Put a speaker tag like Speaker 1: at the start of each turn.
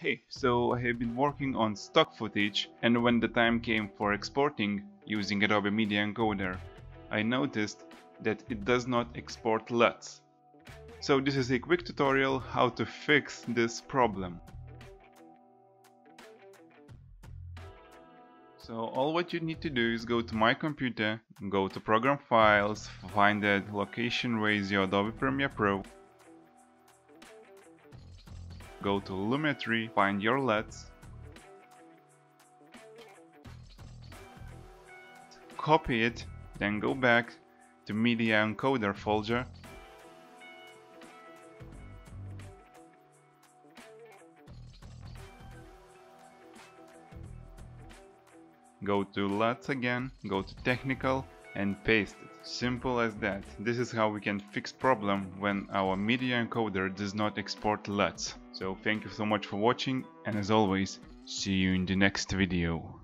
Speaker 1: Hey, so I have been working on stock footage and when the time came for exporting using Adobe Media Encoder, I noticed that it does not export LUTs. So this is a quick tutorial how to fix this problem. So all what you need to do is go to my computer, go to program files, find the location where is your Adobe Premiere Pro, go to Lumetri, find your LUTs, copy it, then go back to Media Encoder folder go to LUTs again, go to technical and paste. Simple as that. This is how we can fix problem when our media encoder does not export LUTs. So thank you so much for watching and as always, see you in the next video.